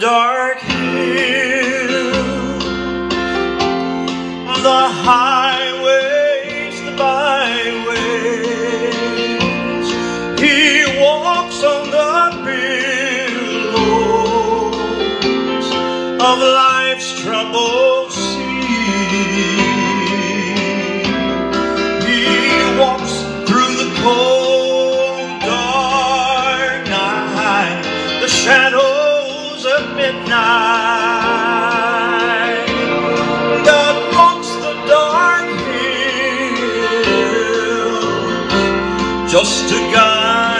dark hill, the highways, the byways. He walks on the billows of life's troubled sea. He walks through the cold, dark night, the shadows midnight. Walks the dark just to guide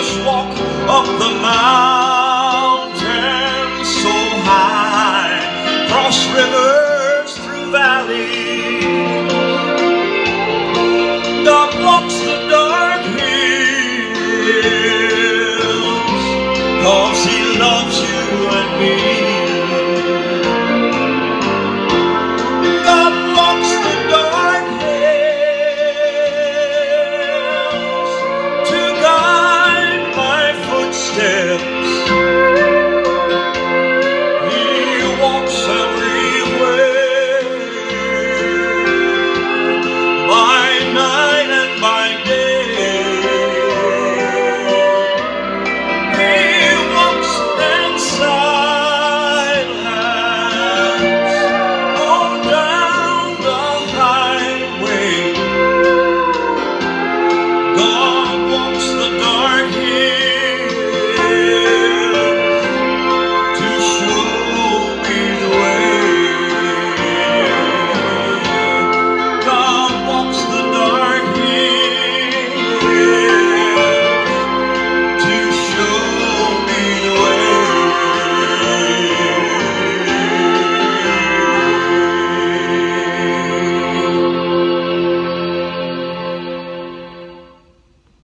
Jesus walked up the mountain so high, cross rivers through valleys. God walks the dark hills, cause he loves you and me.